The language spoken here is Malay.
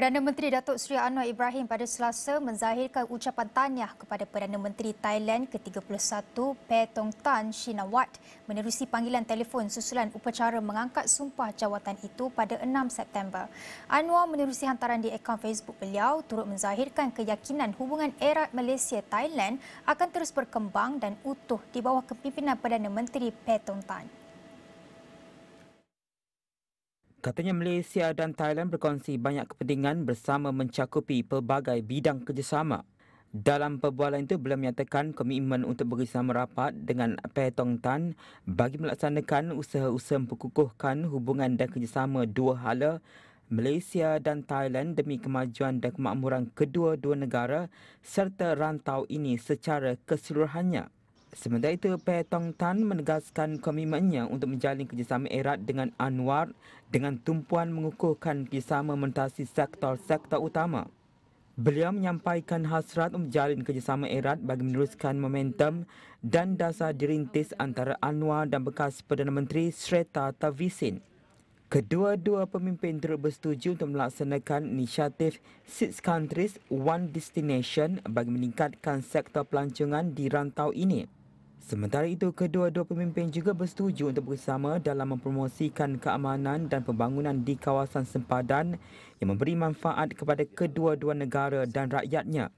Perdana Menteri Datuk Seri Anwar Ibrahim pada Selasa menzahirkan ucapan tahniah kepada Perdana Menteri Thailand ke-31 Pe Tong Tan Shinawat menerusi panggilan telefon susulan upacara mengangkat sumpah jawatan itu pada 6 September. Anwar menerusi hantaran di akaun Facebook beliau turut menzahirkan keyakinan hubungan erat Malaysia-Thailand akan terus berkembang dan utuh di bawah kepimpinan Perdana Menteri Pe Tong Tan. Katanya Malaysia dan Thailand berkongsi banyak kepentingan bersama mencakupi pelbagai bidang kerjasama. Dalam perbualan itu, beliau menyatakan komitmen untuk bekerjasama rapat dengan Petong Tan bagi melaksanakan usaha-usaha memperkukuhkan hubungan dan kerjasama dua hala Malaysia dan Thailand demi kemajuan dan kemakmuran kedua-dua negara serta rantau ini secara keseluruhannya. Sementara itu, Pe Tong Tan menegaskan komitmennya untuk menjalin kerjasama erat dengan Anwar dengan tumpuan mengukuhkan kerjasama mentasi sektor-sektor utama. Beliau menyampaikan hasrat menjalin kerjasama erat bagi meneruskan momentum dan dasar dirintis antara Anwar dan bekas Perdana Menteri Sreta Tavisin. Kedua-dua pemimpin turut bersetuju untuk melaksanakan inisiatif Six Countries One Destination bagi meningkatkan sektor pelancongan di rantau ini. Sementara itu, kedua-dua pemimpin juga bersetuju untuk bersama dalam mempromosikan keamanan dan pembangunan di kawasan sempadan yang memberi manfaat kepada kedua-dua negara dan rakyatnya.